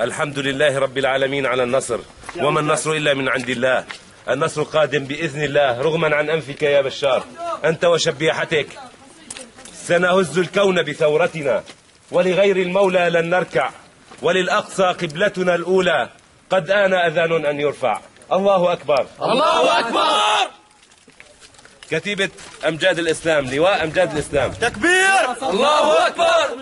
الحمد لله رب العالمين على النصر وما النصر إلا من عند الله. النصر قادم بإذن الله رغما عن أنفك يا بشار. أنت وشبيحتك. سنهز الكون بثورتنا ولغير المولى لن نركع وللأقصى قبلتنا الأولى. قد آن أذان أن يرفع. الله أكبر. الله أكبر! كتيبة أمجاد الإسلام لواء أمجاد الإسلام. تكبير! الله أكبر!